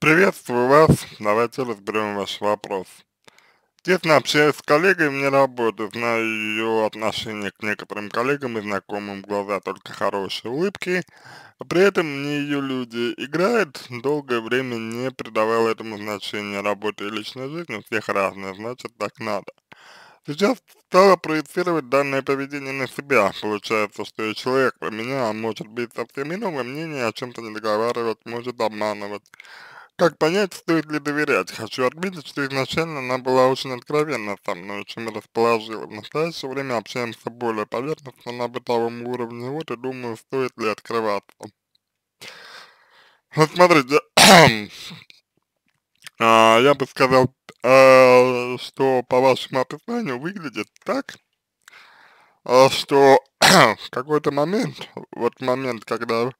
Приветствую вас, давайте разберем ваш вопрос. Тесно общаюсь с коллегой вне работы, знаю ее отношение к некоторым коллегам и знакомым, глаза только хорошие улыбки, а при этом мне ее люди играют, долгое время не придавал этому значения, работа и личная жизнь у всех разная, значит так надо. Сейчас стала проецировать данное поведение на себя, получается, что и человек про меня может быть совсем иного мнения, о чем-то не договаривать, может обманывать. Как понять, стоит ли доверять? Хочу отметить, что изначально она была очень откровенна со мной, чем расположила. В настоящее время общаемся более поверхностно на бытовом уровне, вот и думаю, стоит ли открываться. Вот смотрите, а, я бы сказал, а, что по вашему описанию выглядит так, а, что в какой-то момент, вот момент, когда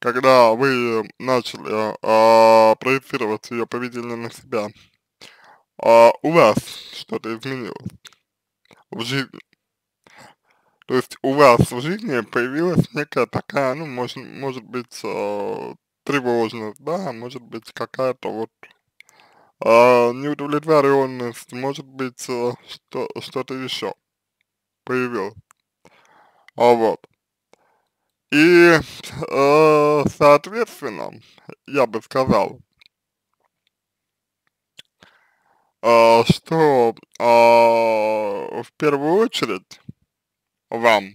когда вы начали а, проецировать ее поведение на себя, а, у вас что-то изменилось в жизни. То есть у вас в жизни появилась некая такая, ну, может, может быть, э, тревожность, да, может быть, какая-то вот э, неудовлетворенность, может быть, э, что, что-то еще появилось. А вот. И, э, соответственно, я бы сказал, э, что э, в первую очередь вам,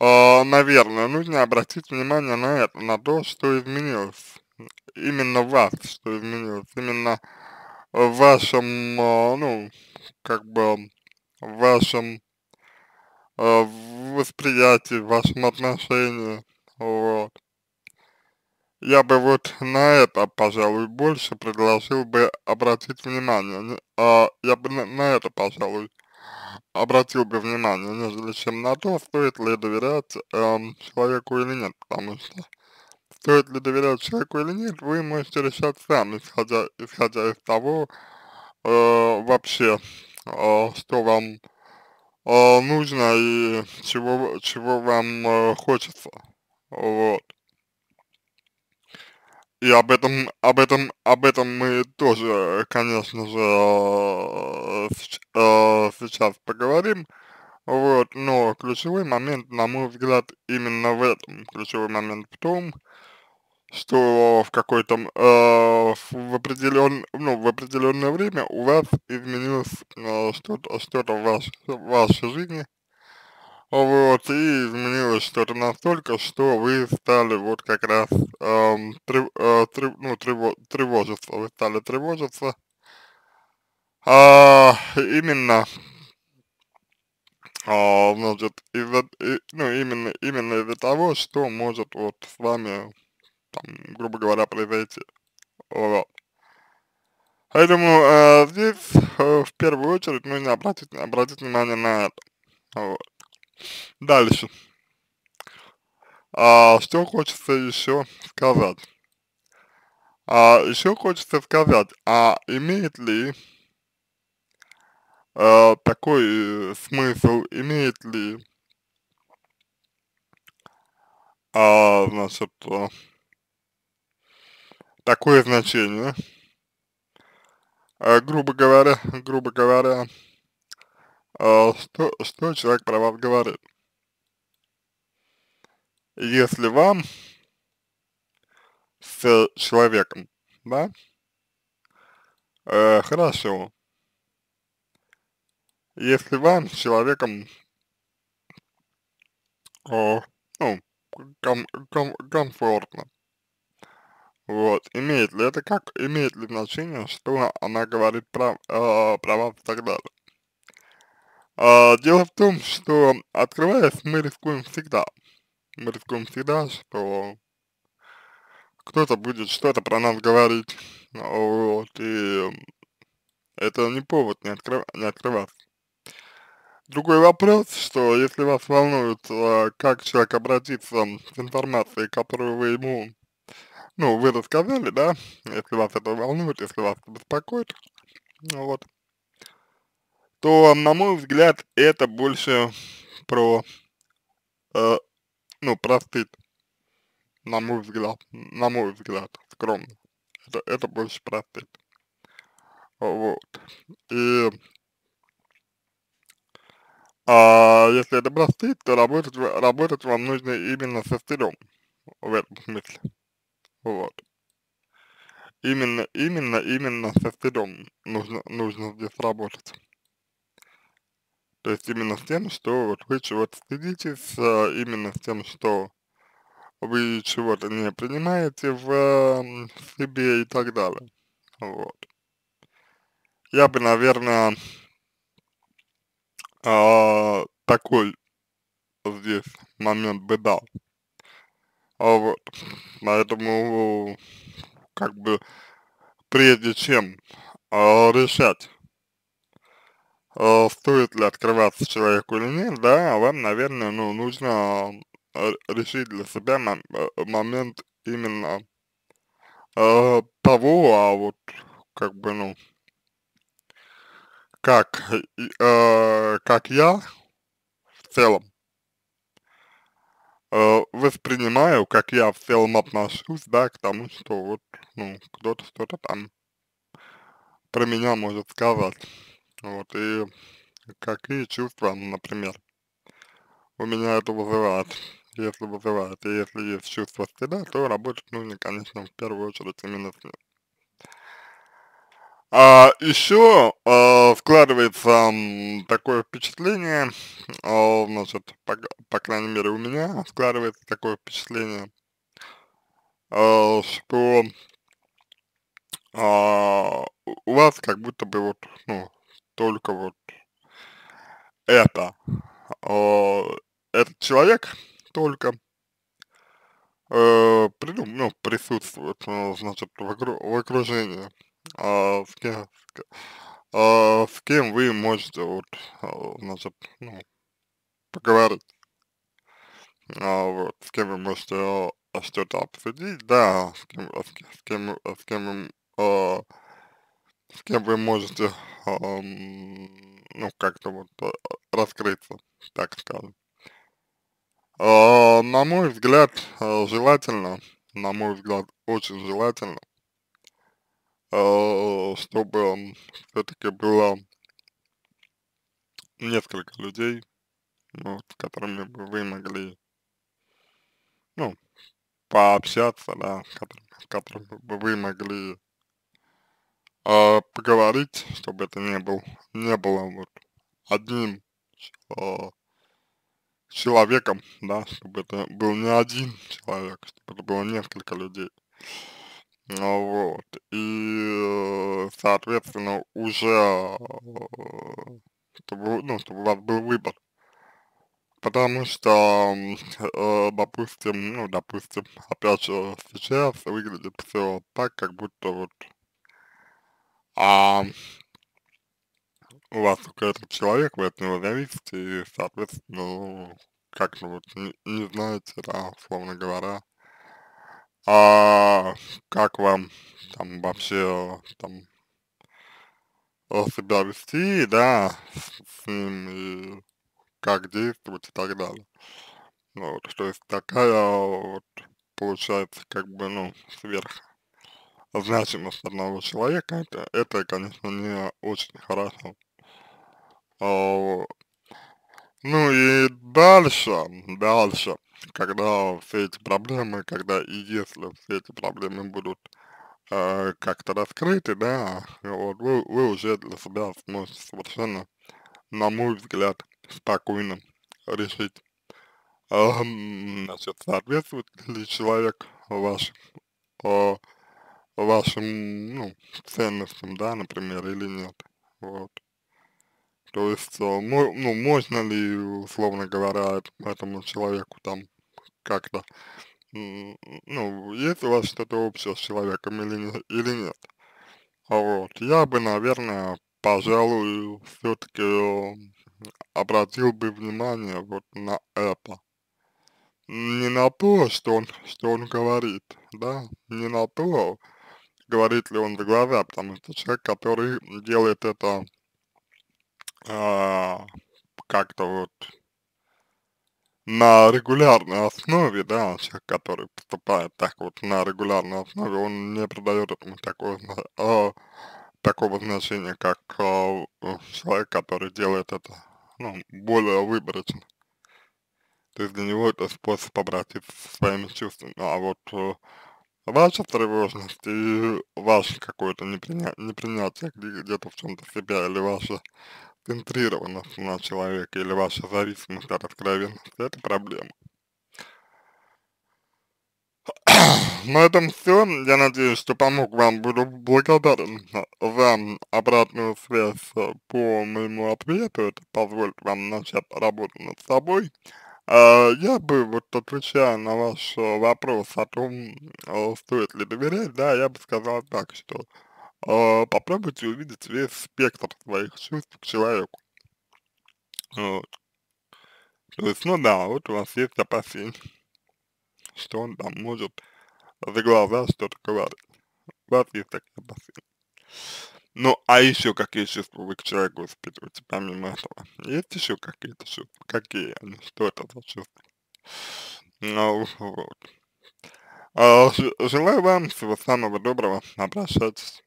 э, наверное, нужно обратить внимание на это, на то, что изменилось. Именно вас, что изменилось. Именно в вашем, э, ну, как бы, в вашем э, восприятии, в вашем отношении, вот. Я бы вот на это, пожалуй, больше предложил бы обратить внимание, а я бы на, на это, пожалуй, обратил бы внимание, нежели чем на то, стоит ли доверять эм, человеку или нет, потому что стоит ли доверять человеку или нет, вы можете решать сами, исходя, исходя из того, э, вообще, э, что вам э, нужно и чего, чего вам э, хочется, вот. И об этом, об этом, об этом мы тоже, конечно же, э, э, сейчас поговорим, вот, но ключевой момент, на мой взгляд, именно в этом, ключевой момент в том, что в какой-то, э, в определен, ну, в определенное время у вас изменилось э, что-то, что-то в, ваш, в вашей жизни, вот, и изменилось что-то настолько, что вы стали вот как раз, эм, трев, э, трев, ну, трево, тревожиться, вы стали тревожиться, а, именно, а, значит, из-за, ну, именно, именно из-за того, что может вот с вами там, грубо говоря, произойти. Вот. Поэтому э, здесь э, в первую очередь нужно обратить, обратить внимание на это. Вот. Дальше. А, что хочется еще сказать? А, еще хочется сказать, а имеет ли э, такой смысл, имеет ли, а, значит, такое значение, э, грубо говоря, грубо говоря, э, что, что человек про вас говорит. Если вам с человеком, да, э, хорошо, если вам с человеком, о, ну, ком, ком, комфортно, вот, имеет ли это как, имеет ли значение, что она говорит про, э, про вас и так далее. А, дело в том, что открываясь, мы рискуем всегда. Мы рискуем всегда, что кто-то будет что-то про нас говорить, вот, и это не повод не, открыв, не открываться. Другой вопрос, что если вас волнует, э, как человек обратится с информацией, которую вы ему ну, вы рассказали, да, если вас это волнует, если вас это беспокоит, ну вот, то, на мой взгляд, это больше про, э, ну, про стыд, на мой взгляд, на мой взгляд, скромно. Это, это больше простит. Вот. И а если это простит, то работать, работать вам нужно именно со стыдом в этом смысле. Вот. Именно, именно, именно со стыдом нужно, нужно здесь работать. То есть именно с тем, что вот вы чего-то стыдитесь, а именно с тем, что вы чего-то не принимаете в себе и так далее. Вот. Я бы, наверное, а, такой здесь момент бы дал. А вот. Поэтому, как бы, прежде чем а, решать, а, стоит ли открываться человеку или нет, да, вам, наверное, ну, нужно решить для себя э, момент именно а, того, а вот, как бы, ну, как, э, как я в целом э, воспринимаю, как я в целом отношусь, да, к тому, что вот, ну, кто-то что-то там про меня может сказать. Вот, и какие чувства, например, у меня это вызывает. Если вызывает, и если есть чувство стыда, то работать нужно, конечно, в первую очередь именно с ним. А еще а, складывается такое впечатление, а, значит, по, по крайней мере у меня складывается такое впечатление, а, что а, у вас как будто бы вот, ну, только вот это, а, этот человек только э, при, ну, присутствует, ну, значит, в, окру в окружении а, с кем, а, с кем вы можете вот, а, значит, ну, поговорить, а, вот, с кем вы можете а, что-то обсудить, да, с кем, с, с кем, с кем, а, с кем вы можете, а, ну, как-то вот а, раскрыться, так скажем. А, на мой взгляд, желательно, на мой взгляд, очень желательно чтобы все-таки было несколько людей, вот, с которыми бы вы могли, ну, пообщаться, да, с которыми, с которыми бы вы могли э, поговорить, чтобы это не был, не было вот одним э, человеком, да, чтобы это был не один человек, чтобы это было несколько людей. Ну вот, и, соответственно, уже, чтобы, ну, чтобы у вас был выбор. Потому что, э, допустим, ну, допустим, опять же, сейчас выглядит все так, как будто вот а, у вас только этот человек, вы от него зависите, и, соответственно, ну, как-то вот не, не знаете, да, условно говоря, а как вам там вообще там себя вести, да, с, с ним и как действовать и так далее. Вот, то есть такая вот получается как бы, ну, сверх значимость одного человека, это, это конечно, не очень хорошо. А, вот. Ну и дальше, дальше, когда все эти проблемы, когда и если все эти проблемы будут э, как-то раскрыты, да, вот, вы, вы уже для себя сможете совершенно, на мой взгляд, спокойно решить, э, значит, соответствует ли человек ваш, э, вашим, ну, ценностям, да, например, или нет, вот. То есть, э, ну, можно ли, условно говоря, этому человеку там как-то, ну, есть у вас что-то общее с человеком или, или нет. А вот, я бы, наверное, пожалуй, все-таки э, обратил бы внимание вот на это. Не на то, что он, что он говорит, да, не на то, говорит ли он за глаза, потому что человек, который делает это как-то вот на регулярной основе, да, человек, который поступает так вот на регулярной основе, он не придает этому такого, э, такого значения, как э, человек, который делает это, ну, более выборочно. То есть для него это способ обратиться со своими чувствами. А вот э, ваша тревожность и ваше какое-то неприня непринятие где-то в чем-то себя или ваша центрированность на человеке или ваша зависимость от откровенности, это проблема. На этом все. Я надеюсь, что помог вам. Буду благодарен за обратную связь по моему ответу. Это позволит вам начать работу над собой. А, я бы вот отвечая на ваш вопрос о том, а, стоит ли доверять, да, я бы сказал так, что а, попробуйте увидеть весь спектр своих чувств к человеку. Вот. То есть, ну да, вот у вас есть опасения, что он там может за глаза что-то говорить. У вас есть такие опасения. Ну, а еще какие чувства вы к человеку испытываете, помимо этого? Есть еще какие-то чувства? Какие они? Что это за чувства? Ну, вот. А, желаю вам всего самого доброго. Обращайтесь.